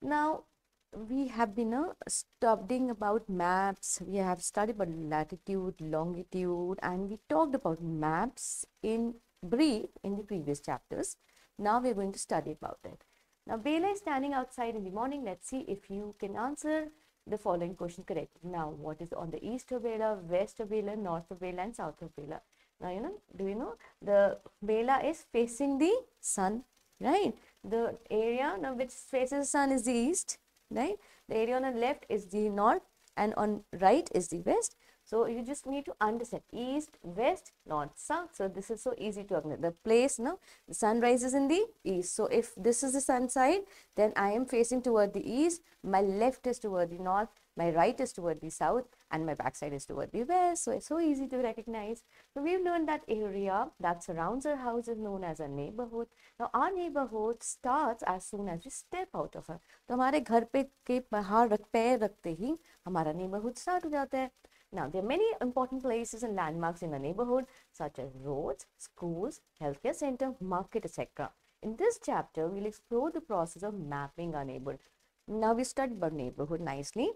Now, we have been uh, studying about maps. We have studied about latitude, longitude, and we talked about maps in brief in the previous chapters. Now we're going to study about it. Now, Bela is standing outside in the morning. Let's see if you can answer the following question correctly. Now, what is on the east of Bela, west of Bela, north of Bela, and south of Bela? Now, you know, do you know the Bela is facing the sun, right? The area now which faces the sun is the east, right? The area on the left is the north, and on right is the west. So you just need to understand east, west, north, south. So this is so easy to understand. The place, now, the sun rises in the east. So if this is the sun side, then I am facing toward the east. My left is toward the north My right is toward the south, and my backside is toward the west. So it's so easy to recognize. So we've learned that area that surrounds our house is known as a neighborhood. Now our neighborhood starts as soon as we step out of it. तो हमारे घर पे के बाहर रख पैर रखते ही हमारा neighborhood start हो जाता है. Now, there are many important places and landmarks in a neighborhood, such as roads, schools, healthcare center, market, etc. In this chapter, we'll explore the process of mapping our neighborhood. Now, we studied about neighborhood nicely.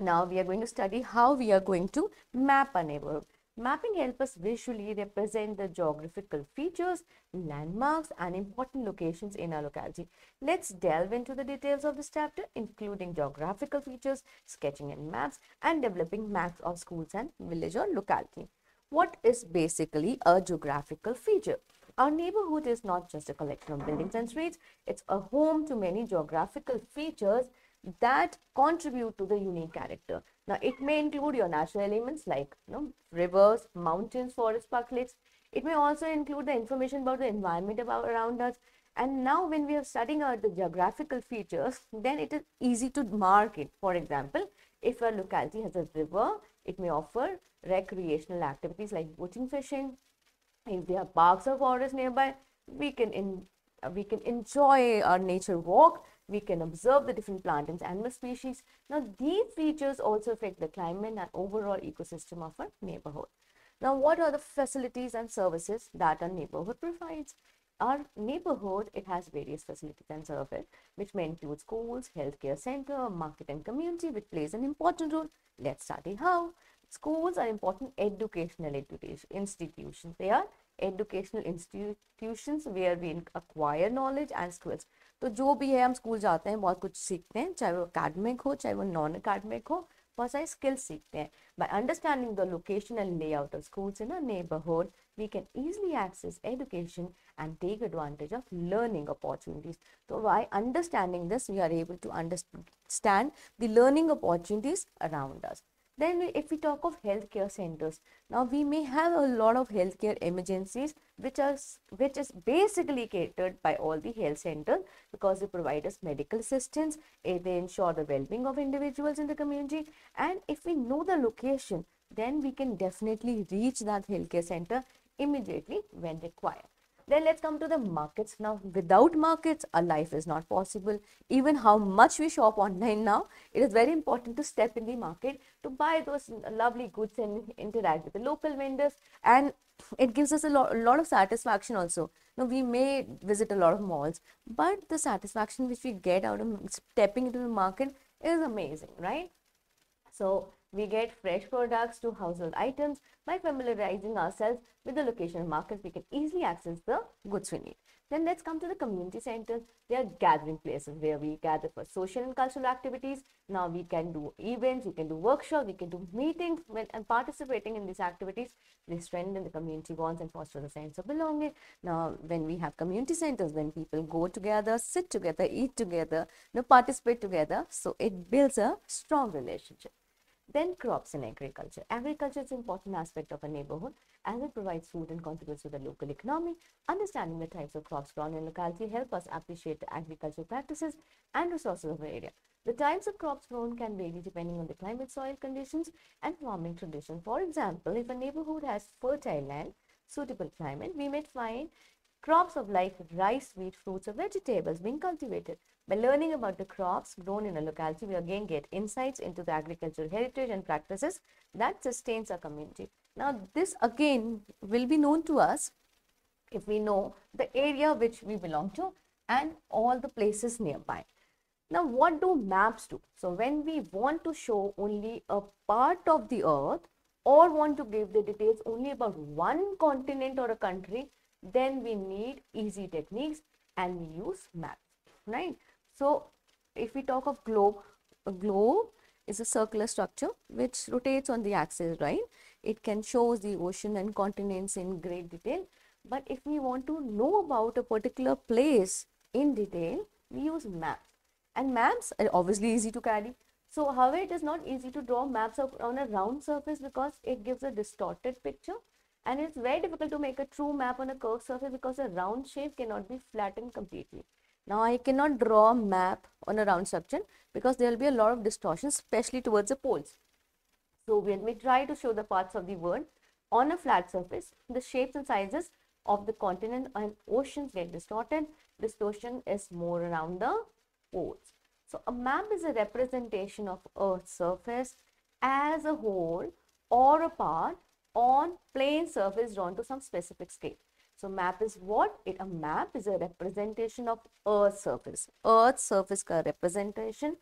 Now, we are going to study how we are going to map our neighborhood. Mapping helps us visually represent the geographical features, landmarks, and important locations in our locality. Let's delve into the details of this chapter, including geographical features, sketching and maps, and developing maps of schools and village or locality. What is basically a geographical feature? Our neighborhood is not just a collection of buildings and streets, it's a home to many geographical features that contribute to the unique character. Now, it may include your natural elements like you know, rivers, mountains, forests, parks, lakes. It may also include the information about the environment about, around us. And now, when we are studying out the geographical features, then it is easy to mark it. For example, if a locality has a river, it may offer recreational activities like boating, fishing. If there are parks or forests nearby, we can in, we can enjoy our nature walk we can observe the different plant and animal species. Now, these features also affect the climate and overall ecosystem of our neighborhood. Now, what are the facilities and services that our neighborhood provides? Our neighborhood, it has various facilities and services, which may include schools, healthcare center, market and community, which plays an important role. Let's study how. Schools are important educational institutions. They are educational institutions where we acquire knowledge and skills. तो जो भी है, हम school जाते हैं, बहुत कुछ सीखते हैं, चाहे वो अकेडमिक हो, चाहे वो नॉन अकेडमिक हो, बहुत सारी स्किल्स सीखते हैं। By understanding the location and layout of school in a neighbourhood we can easily access education and take advantage of learning opportunities तो by understanding this we are able to understand the learning opportunities around us Then if we talk of healthcare centers, now we may have a lot of healthcare emergencies which are which is basically catered by all the health centers because they provide us medical assistance, eh, they ensure the well-being of individuals in the community and if we know the location then we can definitely reach that healthcare center immediately when required. Then let's come to the markets. Now, without markets, our life is not possible. Even how much we shop online now, it is very important to step in the market to buy those lovely goods and interact with the local vendors. And it gives us a lot, a lot of satisfaction also. Now, we may visit a lot of malls, but the satisfaction which we get out of stepping into the market is amazing, right? So, we get fresh products to household items. By familiarizing ourselves with the location markets, we can easily access the goods we need. Then let's come to the community centers. They are gathering places where we gather for social and cultural activities. Now we can do events, we can do workshops, we can do meetings when, and participating in these activities. They strengthen the community bonds and foster the sense of belonging. Now when we have community centers, when people go together, sit together, eat together, you know, participate together, so it builds a strong relationship. Then crops and agriculture. Agriculture is an important aspect of a neighborhood as it provides food and contributes to the local economy. Understanding the types of crops grown in a locality help us appreciate the agricultural practices and resources of the area. The types of crops grown can vary depending on the climate, soil conditions, and farming tradition. For example, if a neighborhood has fertile land, suitable climate, we may find crops of like rice, wheat, fruits, or vegetables being cultivated. By learning about the crops grown in a locality, we again get insights into the agricultural heritage and practices that sustains our community. Now, this again will be known to us if we know the area which we belong to and all the places nearby. Now, what do maps do? So, when we want to show only a part of the earth or want to give the details only about one continent or a country, then we need easy techniques and we use maps, right? So, if we talk of globe, a globe is a circular structure which rotates on the axis, right? It can show the ocean and continents in great detail. But if we want to know about a particular place in detail, we use maps and maps are obviously easy to carry. So however, it is not easy to draw maps on a round surface because it gives a distorted picture and it's very difficult to make a true map on a curved surface because a round shape cannot be flattened completely. Now I cannot draw a map on a round section because there will be a lot of distortion especially towards the poles. So when we try to show the parts of the world on a flat surface, the shapes and sizes of the continent and oceans get distorted. Distortion is more around the poles. So a map is a representation of Earth's surface as a whole or a part on plane surface drawn to some specific scale. So map is what? It a map is a representation of Earth's surface. Earth's surface representation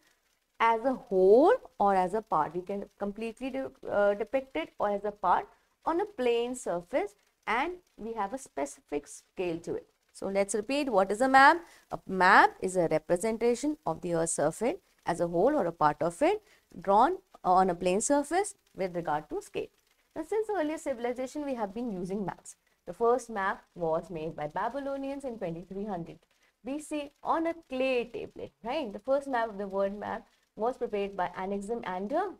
as a whole or as a part. We can completely de uh, depict it or as a part on a plane surface and we have a specific scale to it. So let's repeat what is a map? A map is a representation of the earth's surface as a whole or a part of it drawn on a plane surface with regard to scale. Now since earlier civilization we have been using maps. The first map was made by Babylonians in 2300 BC on a clay tablet, right? The first map of the world map was prepared by Anaximander.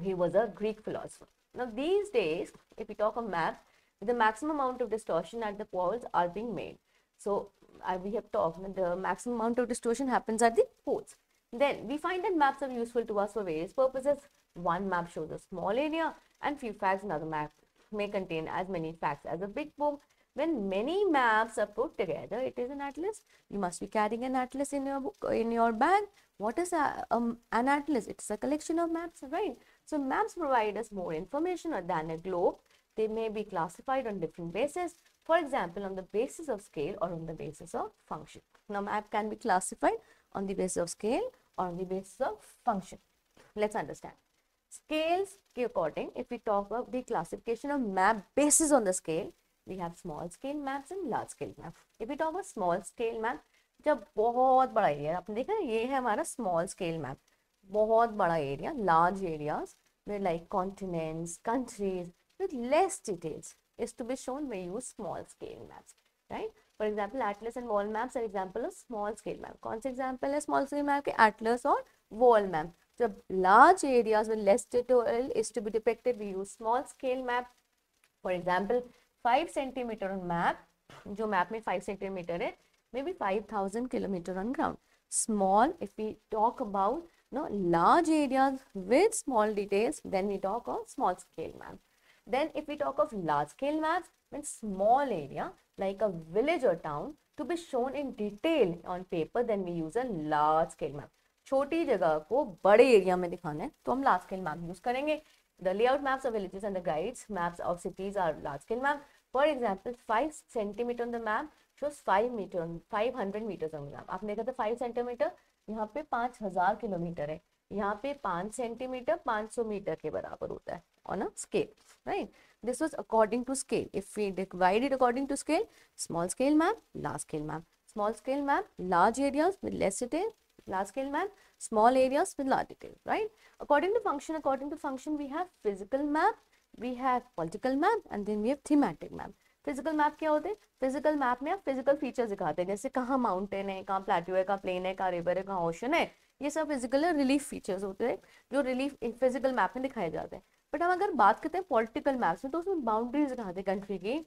He was a Greek philosopher. Now these days, if we talk of maps, the maximum amount of distortion at the poles are being made. So uh, we have talked the maximum amount of distortion happens at the poles. Then we find that maps are useful to us for various purposes. One map shows a small area and few facts. Another map may contain as many facts as a big book. When many maps are put together, it is an atlas. You must be carrying an atlas in your book, in your bag. What is a, um, an atlas? It's a collection of maps, right? So maps provide us more information than a globe they may be classified on different bases. For example, on the basis of scale or on the basis of function. Now, map can be classified on the basis of scale or on the basis of function. Let's understand. Scales according, if we talk about the classification of map basis on the scale, we have small scale maps and large scale maps. If we talk about small scale map, जब बहुत बड़ा area आपने देखा ये है हमारा small scale map बहुत बड़ा area large areas with like continents, countries, with less details is to be shown we use small scale maps, right? For example, atlas and wall maps are example of small scale map. कौन से example है small scale map के atlas और wall map. So large areas with less detail is to be depicted. We use small scale map. For example, 5 centimeter on map, जो map में 5 centimeter है, maybe 5000 kilometer on ground. Small, if we talk about no large areas with small details, then we talk of small scale map. Then if we talk of large scale maps, when small area like a village or town to be shown in detail on paper, then we use a large scale map. छोटी जगह को बड़े area में दिखाना है तो हम large scale map use करेंगे। The layout maps of villages and the guides maps of cities are large scale map for example five centimetre on the map shows five metre five hundred metre on the map आपने देखा था five centimetre यहाँ पे पाँच हज़ार kilometre है। यहाँ पे पाँच सेंटीमीटर पाँच सौ मीटर के बराबर होता है on a scale right this was according to scale if we divide it according to scale small scale map large scale map small scale map large areas with less city Large scale map, small areas with large detail, right? According to function, according to function, we have physical map, we have political map, and then we have thematic map. Physical map क्या होते हैं physical map में आप physical features दिखाते हैं जैसे कहाँ mountain है कहाँ प्लेट्यू है कहाँ प्लेन है कहाँ रिवर है कहाँ ओशन है ये सब फ़िज़िकल रिलीफ फीचर्स होते हैं जो रिलीफ फ़िज़िकल मैप में दिखाए जाते हैं बट हम अगर बात करते हैं पॉलिटिकल मैप्स में तो उसमें बाउंड्रीज दिखाते कंट्री की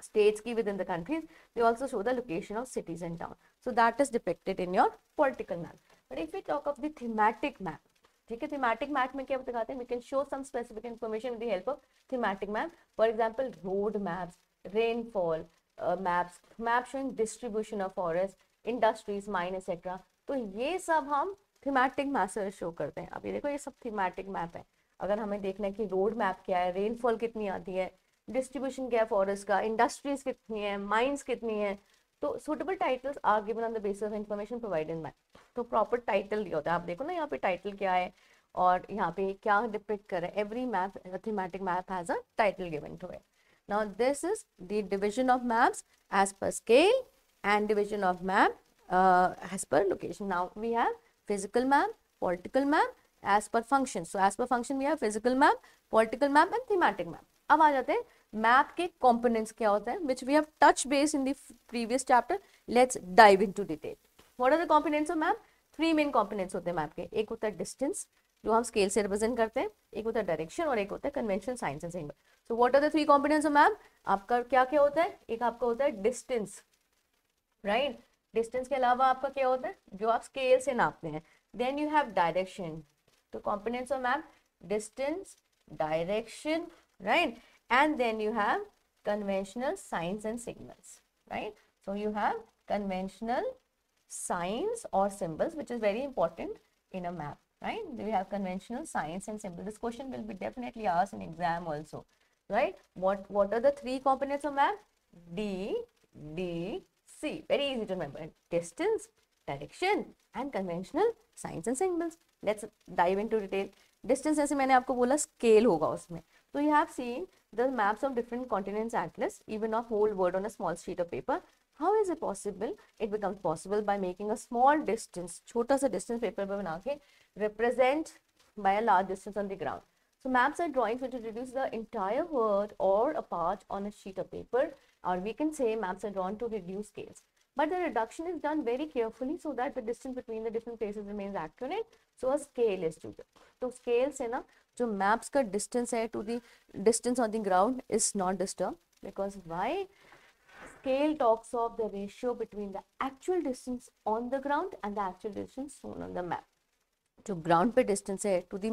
states ki within the countries, they also show the location of cities and town. So, that is depicted in your political map. But if we talk of the thematic map, ठीक है thematic map में क्या दिखाते हैं? We can show some specific information with the help of thematic map for example road maps rainfall maps map showing distribution of forest industries mine etcetera तो ये सब हम थीमैटिक मैप से शो करते हैं। अभी देखो, ये सब थीमेटिक मैप है। अगर हमें देखना है कि रोड मैप क्या है रेनफॉल कितनी आती है डिस्ट्रीब्यूशन क्या है फॉरेस्ट का इंडस्ट्रीज़ कितनी है माइंस कितनी है? तो suitable titles are given on the basis of information provided my तो प्रॉपर टाइटल दिया होता है। आप देखो ना यहाँ पे टाइटल क्या है और यहाँ पे क्या डिपिक्ट कर every map mathematic map has a title given to है now this is the division of maps as per scale and division of map as per location now we have physical map political map as per function so as per function we have physical map political map and thematic map अब आ जाते हैं map के components क्या होते हैं which we have touch base in the previous chapter let's dive into detail what are the components of map three main components होते हैं मैप के. एक होता है डिस्टेंस जो हम स्केल से रिप्रेजेंट करते हैं. एक होता है डायरेक्शन और एक होता है convention signs and symbol so what are the three components of map आपका क्या क्या होता है? एक आपका होता है डिस्टेंस राइट right? डिस्टेंस के अलावा आपका क्या होता है? जो आप स्केल से नापते हैं. देन यू हैव डायरेक्शन तो components of map distance direction right and then you have conventional signs and signals right so you have conventional signs or symbols which is very important in a map right we have conventional signs and symbols this question will be definitely asked in exam also right what what are the three components of map d d c very easy to remember distance direction and conventional signs and symbols let's dive into detail distance जैसे मैंने आपको बोला scale होगा उसमें So we have seen the maps of different continents atlas, even a whole world on a small sheet of paper. How is it possible? It becomes possible by making a small distance, chota sa distance paper by bana represent by a large distance on the ground. So maps are drawings which reduce the entire world or a part on a sheet of paper or we can say maps are drawn to reduce scales. But the reduction is done very carefully so that the distance between the different places remains accurate. So a scale is chosen. So scales है ना जो maps का distance है to the distance on the ground is not disturbed because why? Scale talks of the ratio between the actual distance on the ground and the actual distance shown on the map. जो ground पे distance है to the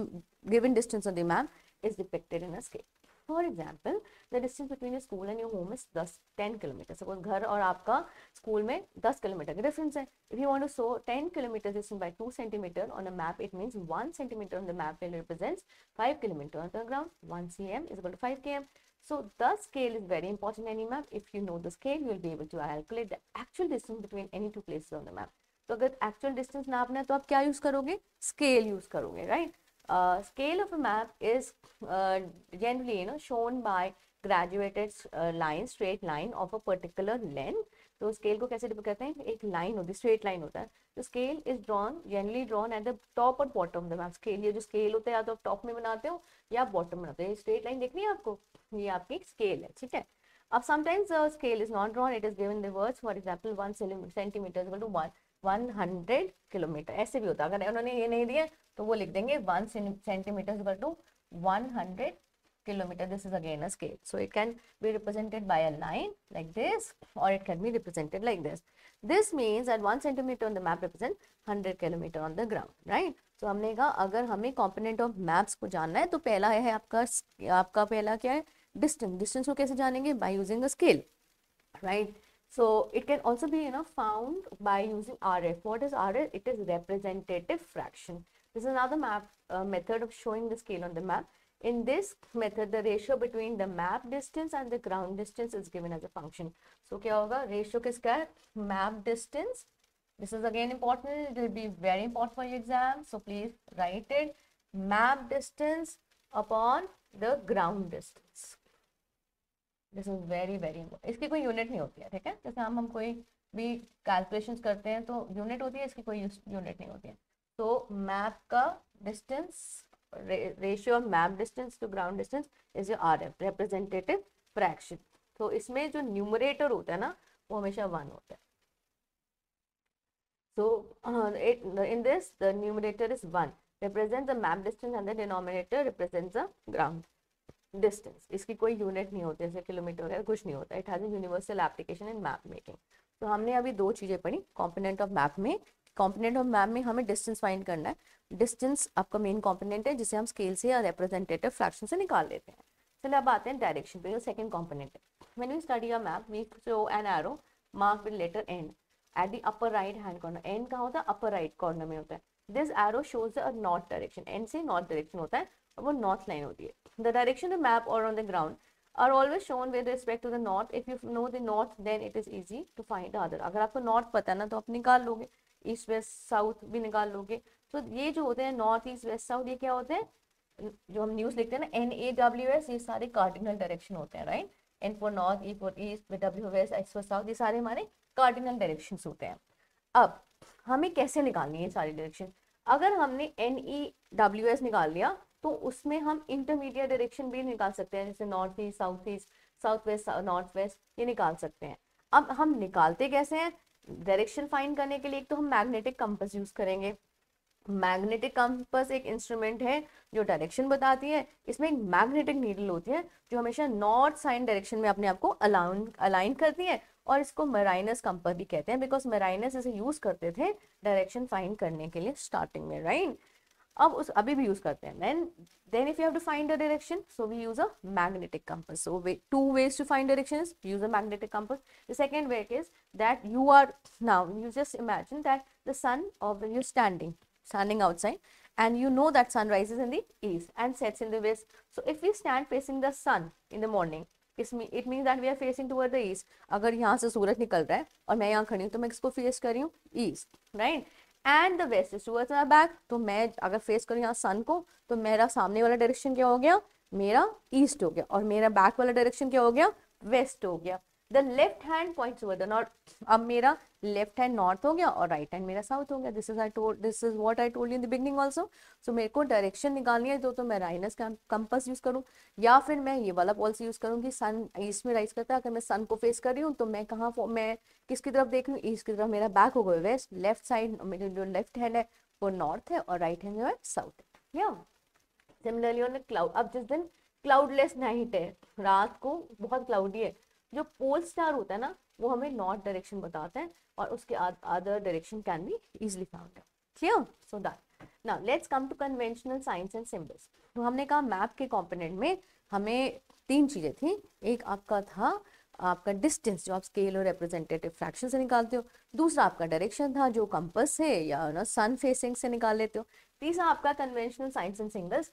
given distance on the map is depicted in a scale. For example the distance between school and your home is दस ten kilometre suppose घर और आपका school में दस kilometre का डिफरेंस है. If you want to show ten kilometre distance by two centimetre on a map it means one centimetre on the map will represent five kilometre on the ground one C M is about five K M so the scale is very important any map if you know the scale scale, you will be able to calculate the actual distance between any two places on the तो अगर actual distance नापना है तो आप क्या use करोगे? Scale use करोगे right? Uh, scale of a map is uh, generally you know shown by graduated uh, line straight line of a particular length तो स्केल को कैसे डिपेंड करते हैं? एक लाइन होती है स्ट्रेट लाइन होता है। तो scale is drawn generally drawn at the top और बॉटम द मैप स्केल ये जो स्केल होता है या तो आप टॉप में बनाते हो या बॉटम में बनाते हो। स्ट्रेट लाइन देखनी है आपको? ये आपकी स्केल है ठीक है? अब sometimes scale is not drawn it is given the words for example 1 centimetre equal to 1 100 kilometre ऐसे भी होता है। अगर उन्होंने ये नहीं दिया तो वो लिख देंगे one centimetre equal to one hundred kilometre this is again a scale so it can be represented by a line like this और it can be represented like this this means at one centimetre on the map represent hundred kilometre on the ground right तो हमने कहा, अगर हमें component of maps को जानना है तो पहला है आपका आपका पहला क्या है? डिस्टेंस डिस्टेंस को कैसे जानेंगे? By using a scale right so it can also be you know found by using R F what is R F it is representative fraction This is another map uh, method of showing the scale on the map. In this method, the ratio between the map distance and the ground distance is given as a function. So क्या होगा? Ratio किसका है? Map distance. This is again important. It will be very important for your exam. So please write it. Map distance upon the ground distance. This is very very important इसकी कोई unit नहीं होती है ठीक है जैसे हम हम कोई भी कैलकुलेशंस करते हैं तो यूनिट होती है इसकी कोई यूनिट नहीं होती है तो मैप का distance ratio of map distance to ground distance is R F representative fraction तो इसमें जो न्यूमरेटर होता है ना, वो हमेशा वन होता है। So in this, the numerator is 1 represents the map distance and the denominator represents the ground distance इसकी कोई यूनिट नहीं होती जैसे किलोमीटर वगैरह कुछ नहीं होता. It has universal application in map making तो हमने अभी दो चीज़ें पढ़ी कॉम्पोनेंट ऑफ़ मैप में कॉम्पोनेंट ऑफ़ मैप में हमें डिस्टेंस फाइंड करना है। डिस्टेंस आपका मेन कॉम्पोनेंट है जिसे हम स्केल से या रिप्रेजेंटेटिव फ्रैक्शन से निकाल लेते हैं। चलिए अब आते हैं डायरेक्शन पे जो सेकंड कॉम्पोनेंट है। When we study a map we show an arrow mark with letter and at the upper right hand corner and कहाँ होता है? अपर राइट कॉर्नर में होता है। This arrow shows the north direction and से north direction होता है और वो नॉर्थ लाइन होती है। द डायरेक्शन ऑफ़ मैप और on the ground are always shown with respect to north. If you know the north, then it is easy to find the other. अगर आपको north पता है ना तो आप निकाल लोगे। ईस्ट, वेस्ट, साउथ भी निकाल लोगे। तो ये जो होते हैं नॉर्थ, ईस्ट, वेस्ट, साउथ, ये क्या होते हैं? जो हम न्यूज़ लिखते हैं ना एन ए डब्ल्यू एस ये सारे कार्डिनल डायरेक्शन होते हैं right N for north E for east W west S for south ये सारे हमारे कार्डिनल डायरेक्शन होते हैं। अब हमें कैसे निकालनी है सारी डायरेक्शन अगर हमने एन ई डब्ल्यू एस निकाल लिया तो उसमें हम इंटरमीडिएट डायरेक्शन भी निकाल सकते हैं, जैसे north east south east south west north west ये निकाल सकते हैं। अब हम निकालते कैसे हैं? डायरेक्शन फाइंड करने के लिए एक तो हम मैग्नेटिक कंपस यूज़ करेंगे। मैग्नेटिक कंपस एक इंस्ट्रूमेंट है जो डायरेक्शन बताती है। इसमें एक मैग्नेटिक नीडल होती है जो हमेशा नॉर्थ साइन डायरेक्शन में अपने आप को अलाउन, अलाइन करती है और इसको मेराइनस कंपस भी कहते हैं बिकॉज़ मेराइनस इसे यूज़ करते थे डायरेक्शन फाइंड करने के लिए स्टार्टिंग में राइट अब उस, अभी भी यूज़ करते हैं। Then then if you have to find a direction so we use a magnetic compass so way to ways to find direction use a magnetic compass the second way is that you are now you just imagine that the sun of you standing standing outside, and you know that sun rises in the east and sets in the west. So, if we stand facing the sun in the morning it mean that we are facing toward the east अगर यहाँ से सूरज निकल रहा है और मैं यहाँ खड़ी हूँ तो मैं इसको फेस कर रही हूँ? East right and the west is towards my back तो मैं अगर फेस करूँ यहाँ सन को तो मेरा सामने वाला डायरेक्शन क्या हो गया? मेरा ईस्ट हो गया और मेरा बैक वाला डायरेक्शन क्या हो गया? वेस्ट हो गया। The left hand point toward the north अब मेरा लेफ़्ट हैंड नॉर्थ हो गया और राइट हैंड मेरा साउथ हो गया. This is I told this is what I told in the beginning also so मेरे को डायरेक्शन निकालनी है तो तो मैं राइनस कंपस यूज़ करूँ. या फिर मैं ये वाला पॉलिसी यूज़ करूँ कि सन ईस्ट में राइज करता है. अगर मैं सन को फेस कर रही हूँ तो मैं कहाँ मैं किसकी तरफ़ देख रही हूँ? ईस्ट की तरफ़. मेरा बैक हो गया वेस्ट लेफ़्ट साइड मेरे जो लेफ़्ट हैंड है, वो नॉर्थ है और राइट हैंड जो है साउथ है. या सिमिलरली ऑन क्लाउड अब जिस दिन क्लाउडलेस नाइट है, रात को बहुत क्लाउडी है जो पोल स्टार होता है ना, वो हमें नॉर्थ डायरेक्शन बताता है और उसके other direction can be easily found clear so that now let's come to conventional signs and symbols तो हमने कहा मैप के कंपोनेंट में हमें तीन चीज़ें थी। एक आपका था, आपका डिस्टेंस जो आप स्केल और रिप्रेजेंटेटिव फ्रैक्शन से निकालते हो। दूसरा आपका डायरेक्शन था, जो कंपस से या ना सन फेसिंग से निकाल लेते हो। तीसरा आपका conventional signs and symbols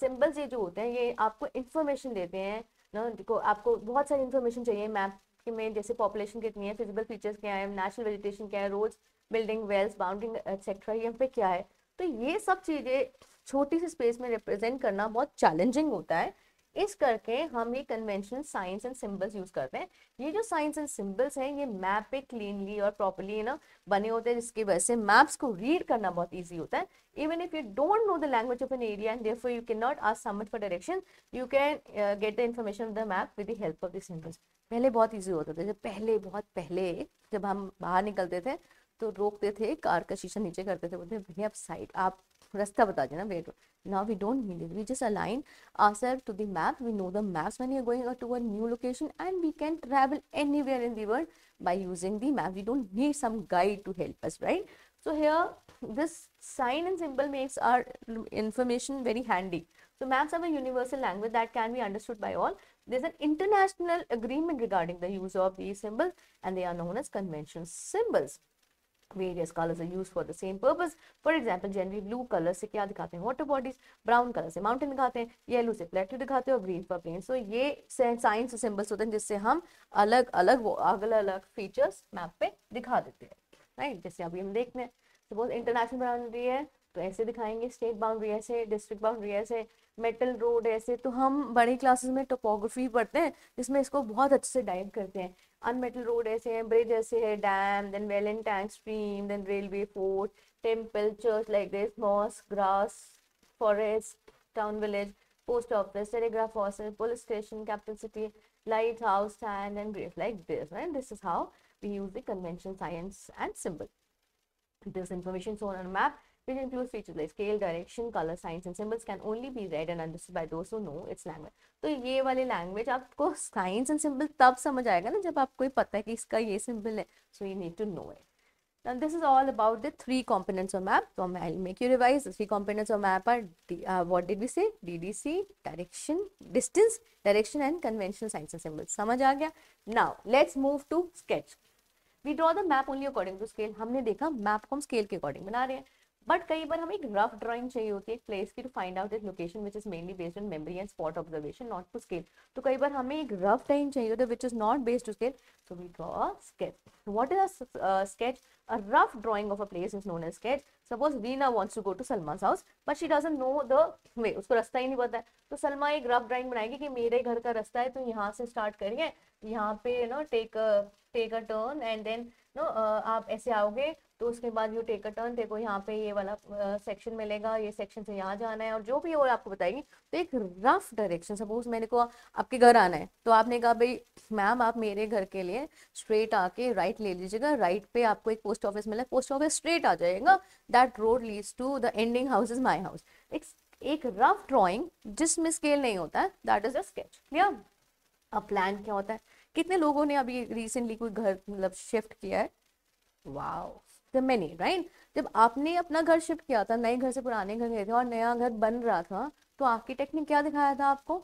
symbols ये जो होते हैं, ये आपको इन्फॉर्मेशन देते हैं ना, देखो, आपको बहुत सारी इन्फॉर्मेशन चाहिए मैप के में, जैसे पॉपुलेशन कितनी है फ़िज़िकल फीचर्स क्या है नेचुरल वेजिटेशन क्या है roads building wells boundary etcetera ये पे क्या है? तो ये सब चीज़ें छोटी सी स्पेस में रिप्रेजेंट करना बहुत चैलेंजिंग होता है। इस करके हम ये conventional signs and symbols use करते हैं। ये जो साइंस एंड सिंबल्स हैं, ये मैप पे क्लीनली और प्रॉपरली ना बने होते हैं, जिसकी वजह से मैप्स को रीड करना बहुत ईजी होता है। Even if you don't know the language of an area and therefore you can not ask someone for direction you can get the information of the map with the help of the symbols पहले बहुत easy होता था। जब पहले, बहुत पहले, जब हम बाहर निकलते थे तो रोकते थे, कार का शीशा नीचे करते थे, बोलते भैया, आप साइड आप रास्ता बता देना wait now we don't need it. We just align ourselves to the map. We know the maps when you're going to a new location and we can travel anywhere in the world by using the map. We don't need some guide to help us right? So here this sign and symbol makes our information very handy. So maps have a universal language that can be understood by all. There's an international agreement regarding the use of these symbols and they are known as convention symbols various colors are used for the same purpose. For example, generally blue color से क्या दिखाते हैं? Water bodies, brown color से mountain दिखाते हैं, yellow से plateau दिखाते हैं और green for plains so, ये साइंस symbols होते हैं जिससे हम अलग अलग अलग अलग फीचर्स मैप पे दिखा देते हैं. Right right? जैसे अभी हम देखते हैं सपोज़ इंटरनेशनल बाउंड्री है तो ऐसे दिखाएँगे स्टेट बाउंड्री ऐसे डिस्ट्रिक्ट बाउंड्री ऐसे मेटल रोड ऐसे. तो हम बड़ी क्लासेस में टोपोग्राफी पढ़ते हैं, जिसमें इसको बहुत अच्छे से डाइव करते हैं. अनमेटल रोड ऐसे हैं ब्रिज ऐसे है dam then well and tank stream then railway fort temple church like this moss grass forest town village post office, telegraph office, police station, capital city, lighthouse, stand, and grave like this. And this is how we use the convention science and symbol. This information shown on a map which includes features like scale, direction, color, signs and symbols can only be read and understood by those who know its language. तो ये वाली language आपको science and symbol तब समझ आएगा ना जब आपको पता है कि इसका ये सिंबल है so you need to know it Now this is all about the three components of map. So I'll make you revise. The three components of map are D, uh, what did we say? DDC, direction, distance, direction and conventional signs and symbols. समझ आ गया? Now let's move to sketch. We draw the map only according to scale. हमने देखा map को हम scale के according बना रहे हैं. बट कई बार हमें एक रफ ड्राइंग चाहिए होती है प्लेस की to find out this location which is mainly based on memory and spot observation not to scale तो कई बार हमें एक रफ ड्राइंग चाहिए होता है which is not based to scale so we draw a sketch is a uh, sketch? A rough drawing of a place is known as sketch. Suppose Veena wants to go to Salma's house but she doesn't know the way उसको रास्ता ही नहीं पता है। तो सलमा एक rough drawing बनाएगी कि मेरे घर का रास्ता है तो यहाँ से स्टार्ट करिए। यहाँ पे you know take take a turn and then no आप ऐसे आओगे तो उसके बाद यू टेक अ टर्न देखो यहाँ पे ये वाला सेक्शन मिलेगा, ये सेक्शन से यहाँ जाना है और जो भी और आपको बताएगी तो एक रफ डायरेक्शन सपोज़ मैंने को आपके घर आना है तो आपने कहा, भाई मैम आप मेरे घर के लिए स्ट्रेट आके राइट ले लीजिएगा राइट पे आपको एक पोस्ट ऑफ़िस मिला पोस्ट ऑफ़िस स्ट्रेट आ जाएगा that road leads to the ending house is my house एक रफ ड्रॉइंग जिसमें स्केल नहीं होता है that is a sketch clear अब प्लान क्या होता है? कितने लोगों ने अभी रिसेंटली कोई घर मतलब शिफ्ट किया है? वाओ द मेनी राइट जब आपने अपना घर शिफ्ट किया था, नए घर से पुराने घर गए थे और नया घर बन रहा था तो आर्किटेक्ट ने क्या दिखाया था आपको?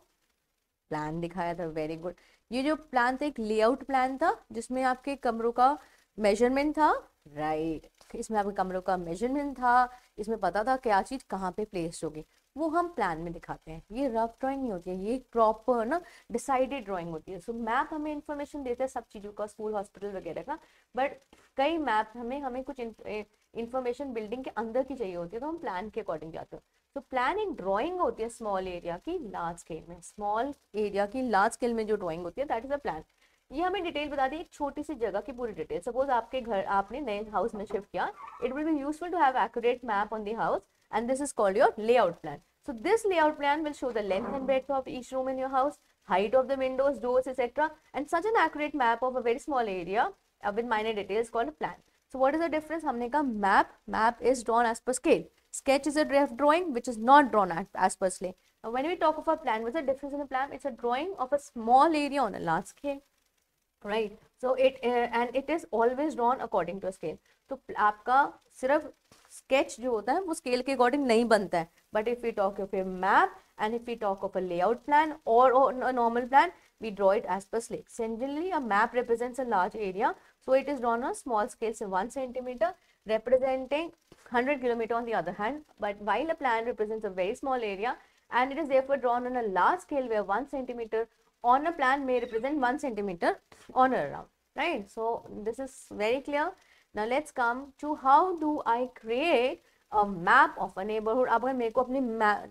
प्लान दिखाया था वेरी गुड ये जो प्लान था, एक लेआउट प्लान था, जिसमें आपके कमरों का मेज़रमेंट था राइट right. इसमें आपके कमरों का मेज़रमेंट था, इसमें पता था क्या चीज़ कहाँ पे प्लेस होगी। वो हम प्लान में दिखाते हैं। ये रफ ड्राइंग नहीं होती है ये एक प्रॉपर ना डिसाइडेड ड्राइंग होती है। सो so, मैप हमें इन्फॉर्मेशन देते हैं सब चीज़ों का स्कूल हॉस्पिटल वगैरह का। बट कई मैप हमें हमें कुछ इन्फॉर्मेशन बिल्डिंग के अंदर की चाहिए होती है तो हम प्लान के अकॉर्डिंग जाते हैं। तो प्लान एक ड्राइंग होती है स्मॉल एरिया की लार्ज स्केल में। स्मॉल एरिया की लार्ज स्केल में जो ड्राइंग होती है दैट इज़ अ प्लान ये हमें डिटेल बता दी एक छोटी सी जगह की पूरी डिटेल सपोज़ आपके घर आपने नए हाउस में शिफ्ट किया it will be useful to have accurate map on the house and this is called your layout plan. So this layout plan will show the length and breadth of each room in your house, height of the windows, doors, etc. And such an accurate map of a very small area uh, with minor details called a plan. So what is the difference? हमने कहा map, map is drawn as per scale. Sketch is a rough drawing which is not drawn as per scale. Now when we talk of a plan, what's the difference in a plan? It's a drawing of a small area on a large scale. Right. So it uh, and it is always drawn according to a scale. तो आपका सिर्फ sketch जो होता है, वो scale के according नहीं बनता है। But if you talk of a map and if you talk of a layout plan और normal plan we draw it as per slack centrally a map represents a large area so it is drawn on small scale say one centimetre representing hundred kilometre on the other hand but while a plan represents a very small area and it is therefore drawn on a large scale way one centimetre on a plan may represent one centimetre on around right so this is very clear Now, let's come to how do I create a map of a neighborhood. अब अगर मेरे को अपनी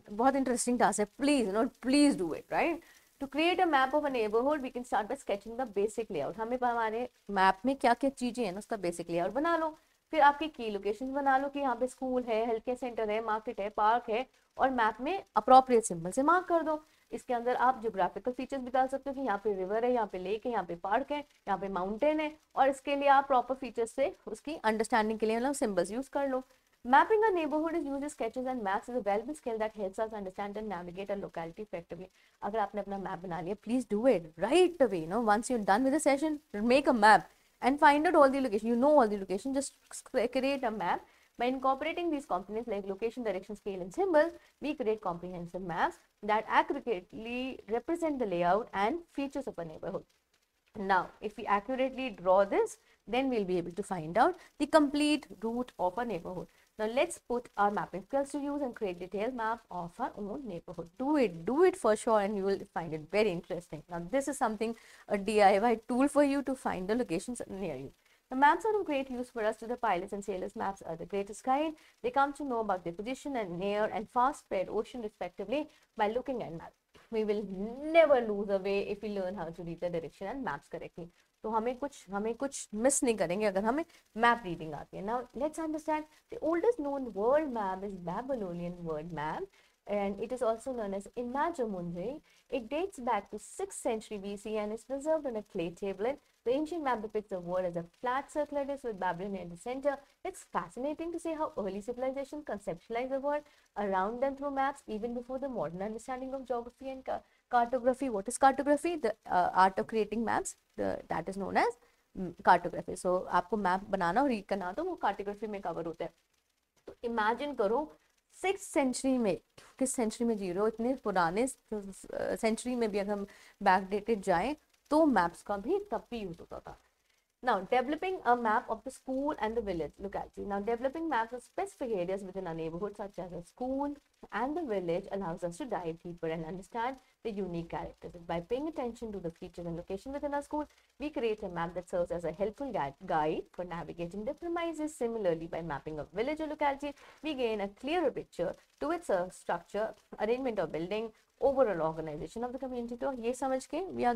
बहुत interesting task है please not please do it right to create a map of a neighbourhood we can start by sketching the basic layout हमें हमारे map में क्या क्या चीज़ें हैं उसका बेसिक लेआउट बना लो। फिर आपकी की लोकेशन बना लो कि यहाँ पे स्कूल है हेल्थ केयर सेंटर है मार्केट है पार्क है, और मैप में अप्रोप्रिएट सिंबल से मार्क कर दो। इसके अंदर आप जोग्राफिकल फीचर्स भी डाल सकते हो कि यहाँ पे रिवर है, यहाँ पे लेक है, यहाँ पे पार्क है, यहाँ पे माउंटेन है और इसके लिए आप प्रॉपर फीचर्स से उसकी अंडरस्टैंडिंग के लिए मतलब सिम्बल्स यूज़ कर लो। Mapping a neighbourhood is use sketches and maps is a skill that helps us understand and navigate a locality effectively अगर आपने अपना मैप बना लिया please do it right away no once you done with a session make a map and find out all the location you know all the location just create a map by incorporating this components like location direction scale and symbols we create comprehensive maps that accurately represent the layout and features of a neighborhood. Now, if we accurately draw this, then we'll be able to find out the complete route of a neighborhood. Now, let's put our mapping skills to use and create detailed map of our own neighborhood. Do it, do it for sure and you will find it very interesting. Now, this is something, a DIY tool for you to find the locations near you. The maps are of great use for us to the pilots and sailors. Maps are the greatest guide. They come to know about their position and near and far spread ocean respectively by looking at maps. We will never lose a way if we learn how to read the direction and maps correctly. So, हमें कुछ हमें कुछ miss नहीं करेंगे map reading. Map reading Now, let's understand the oldest known world map is Babylonian world map and it is also known as Imago Mundi. It dates back to 6th century BC and is preserved on a clay tablet The ancient map depicts the world as a flat circular disk with Babylon in the center. It's fascinating to see how early civilization conceptualized the world around them through maps even before the modern understanding of geography and ca cartography. What is cartography? The uh, art of creating maps. The, that is known as cartography so so, आपको map बनाना और read करना तो वो cartography में cover होता है तो imagine करो सिक्स सेंचुरी में किस सेंचुरी में जी रहे हो इतने पुराने सेंचुरी में भी अगर हम बैक डेटेड जाएं तो मैप्स का भी तब भी यूज होता था Now, developing a map of the school and the village locality. Now, developing maps of specific areas within a neighborhood, such as a school and the village, allows us to dive deeper and understand the unique characters. By paying attention to the features and location within a school, we create a map that serves as a helpful guide for navigating the premises. Similarly, by mapping a village or locality, we gain a clearer picture to its uh, structure, arrangement of building, overall organization of the community. So, ये समझ के we are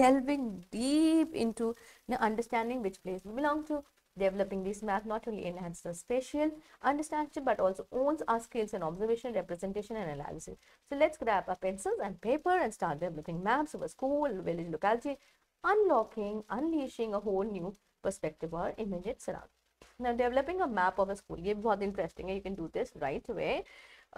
delving deep into the understanding which place we belong to. Developing this map not only enhances the spatial understanding but also owns our skills in observation, representation, and analysis. So let's grab our pencils and paper and start developing maps of a school, village, locality, unlocking, unleashing a whole new perspective or immediate surrounding. Now, developing a map of a school, ये बहुत interesting You can do this right away.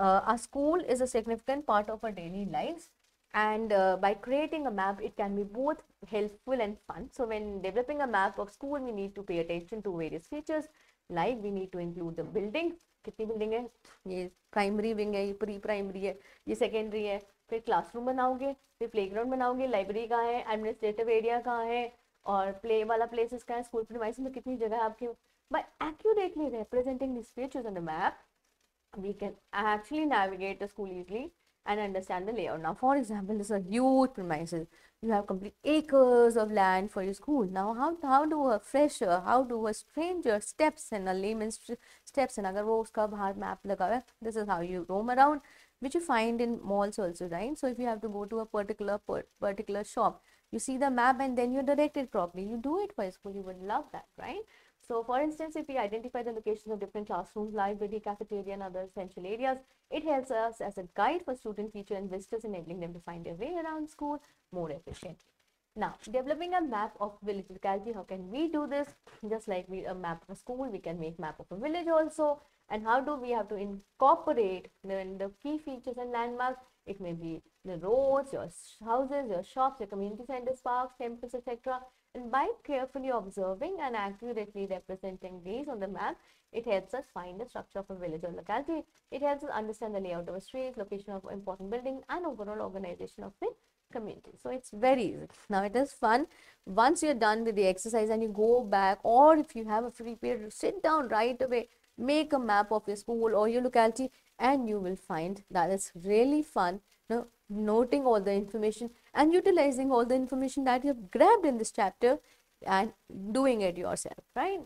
Uh, our school is a significant part of our daily lives and uh, by creating a map it can be both helpful and fun so when developing a map of school we need to pay attention to various features like we need to include the building कितनी building है ये primary wing है ये pre primary है ये secondary है फिर classroom बनाओगे फिर प्लेग्राउंड बनाओगे लाइब्रेरी कहाँ है एडमिनिस्ट्रेटिव एरिया कहाँ है और प्ले वाला प्लेसेस कहाँ है स्कूल प्रीमाइसिस में कितनी जगह है आपके by accurately representing these features on the map we can actually navigate the school easily and understand the layout. Now, for example, this is a huge premises. You have complete acres of land for your school. Now, how how do a fresher, how do a stranger steps in a layman's steps in agar wo uska bahar map laga this is how you roam around, which you find in malls also, right? So, if you have to go to a particular particular shop, you see the map and then you direct it properly. You do it for school. You would love that, right? So for instance, if we identify the locations of different classrooms, library, cafeteria and other essential areas, it helps us as a guide for student, teacher and visitors enabling them to find their way around school more efficiently. Now, developing a map of village locality, how can we do this? Just like we a map of a school, we can make map of a village also. And how do we have to incorporate the, the key features and landmarks? It may be the roads, your houses, your shops, your community centers, parks, temples, etc. And by carefully observing and accurately representing these on the map, it helps us find the structure of a village or locality. It helps us understand the layout of a street, location of important building, and overall organization of the community. So it's very easy. Now it is fun. Once you're done with the exercise and you go back, or if you have a free period, sit down right away, make a map of your school or your locality, and you will find that it's really fun. Now, noting all the information and utilizing all the information that you have grabbed in this chapter and doing it yourself, right?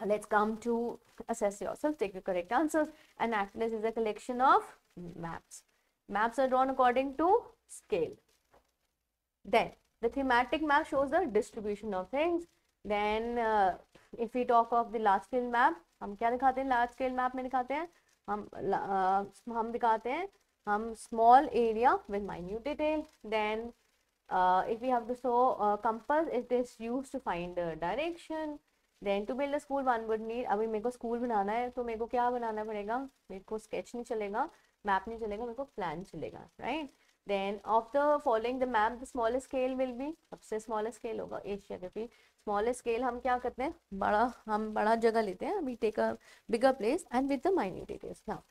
Now let's come to assess yourself, take the correct answers. An atlas is a collection of maps. Maps are drawn according to scale. Then the thematic map shows the distribution of things. Then uh, if we talk of the large scale map, हम क्या दिखाते हैं large scale map में दिखाते हैं हम आ, हम दिखाते हैं हम small area with minute detail then if you have to so compel it is use to find direction then to build a school one would need अभी मेरे को स्कूल बनाना है तो मेरे को क्या बनाना पड़ेगा? मेरे को स्केच नहीं चलेगा मैप नहीं चलेगा मेरे को प्लान चलेगा right then of the following the map the small scale will be सबसे स्मॉल स्केल होगा एशिया के भी स्मॉलेस्ट स्केल हम क्या करते हैं बड़ा हम बड़ा जगह लेते हैं we take a bigger place and with the minute details now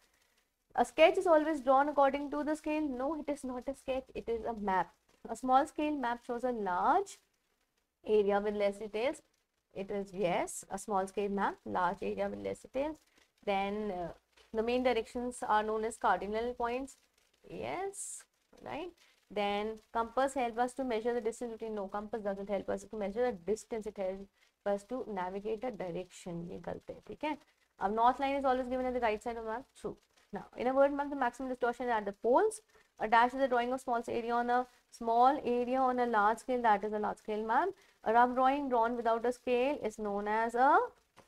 sketch is always drawn according to the scale. No, it is not a sketch, it is a map. A small scale map shows a large area with less details. It is, yes, a small scale map, large area with less details. Then uh, the main directions are known as cardinal points. Yes, right. Then compass help us to measure the distance between, no, compass doesn't help us to measure the distance, it helps us to navigate the direction. ये गलत है, ठीक है? अब north line is always given at the right side of the map, true. Now, in a word map, the maximum distortion is at the poles. A dash is a drawing of small area on a small area on a large scale, that is a large scale map. A rough drawing drawn without a scale is known as a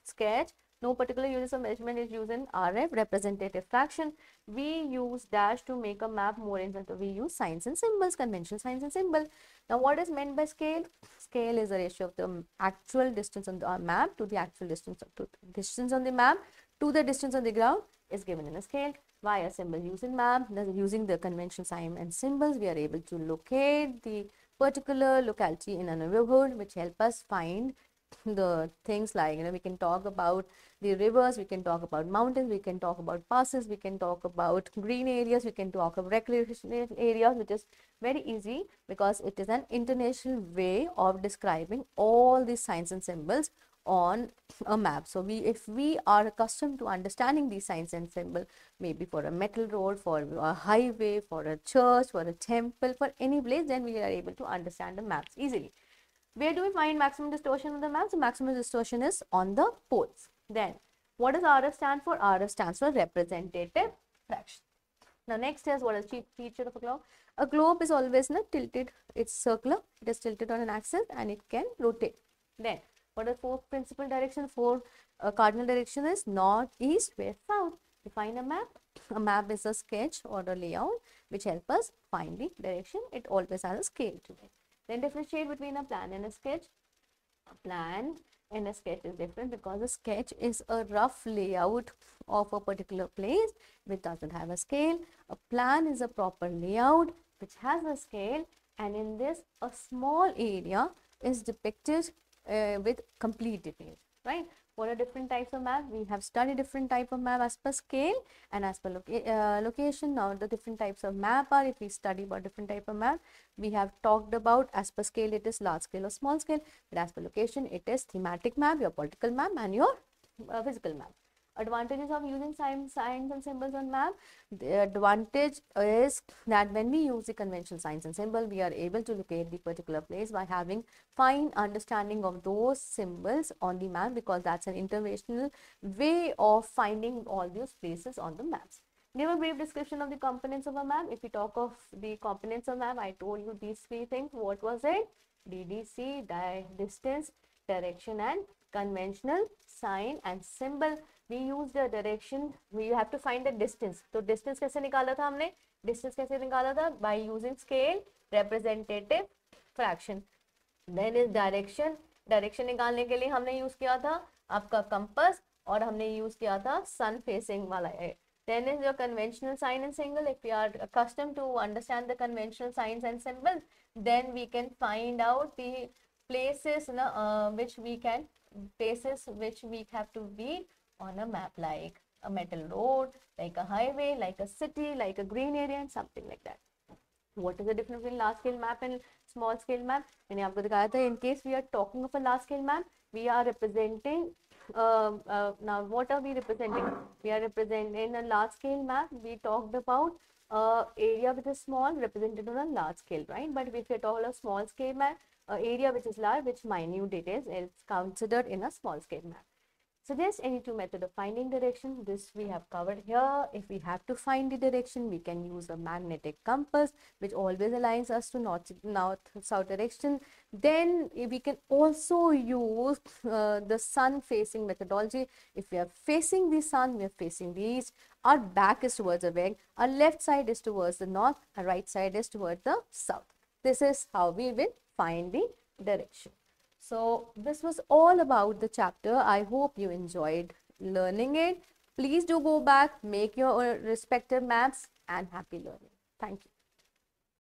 sketch. No particular units of measurement is used in RF, representative fraction. We use dash to make a map more inventive. We use signs and symbols, conventional signs and symbols. Now, what is meant by scale? Scale is the ratio of the actual distance on the uh, map to the actual distance, to distance on the map to the distance on the ground is given in a scale via symbol used in map. Using the conventional sign and symbols, we are able to locate the particular locality in a neighborhood which help us find the things like you know we can talk about the rivers we can talk about mountains we can talk about passes we can talk about green areas we can talk about recreational areas which is very easy because it is an international way of describing all these signs and symbols on a map. So we if we are accustomed to understanding these signs and symbols maybe for a metal road for a highway for a church for a temple for any place then we are able to understand the maps easily where do we find maximum distortion on the map? The maximum distortion is on the poles. Then, what does RF stand for? RF stands for representative fraction. Now, next is what is feature of a globe? A globe is always not tilted. It's circular. It is tilted on an axis and it can rotate. Then, what are four principal directions? Four uh, cardinal direction is north, east, west, south. Define a map. A map is a sketch or a layout which help us find the direction. It always has a scale to it. Then differentiate between a plan and a sketch. A plan and a sketch is different because a sketch is a rough layout of a particular place which doesn't have a scale. A plan is a proper layout which has a scale and in this a small area is depicted uh, with complete details, right? What are different types of map? We have studied different type of map as per scale and as per loca uh, location. Now the different types of map are if we study about different type of map, we have talked about as per scale it is large scale or small scale, but as per location it is thematic map, your political map and your uh, physical map. Advantages of using signs, signs and symbols on map. The advantage is that when we use the conventional signs and symbol, we are able to locate the particular place by having fine understanding of those symbols on the map because that's an international way of finding all those places on the maps. Give a brief description of the components of a map. If we talk of the components of a map, I told you these three things. What was it? DDC, di distance, direction and conventional sign and symbol we use the direction we have to find the distance तो distance कैसे निकाला था हमने distance कैसे निकाला था by using scale representative fraction then is direction direction निकालने के लिए हमने use किया था आपका compass और हमने use किया था sun facing वाला है then is your conventional sign and symbol if we are accustomed to understand the conventional signs and symbols then we can find out the places uh, which we can places which we have to be on a map like a metal road, like a highway, like a city, like a green area and something like that. What is the difference between large scale map and small scale map? मैंने आपको दिखाया था in case we are talking of a large scale map, we are representing uh, uh, now what are we representing? We are representing in a large scale map. We talked about uh, area which is small represented on a large scale, right? But if you talk about a small scale map, uh, area which is large, which minute it is, it's considered in a small scale map. Suggest any two method of finding direction. This we have covered here. If we have to find the direction, we can use a magnetic compass, which always aligns us to north, north south direction. Then we can also use uh, the sun facing methodology. If we are facing the sun, we are facing the east. Our back is towards the west. Our left side is towards the north. Our right side is towards the south. This is how we will find the direction. So this was all about the chapter. I hope you enjoyed learning it. Please do go back, make your respective maps and happy learning. Thank you.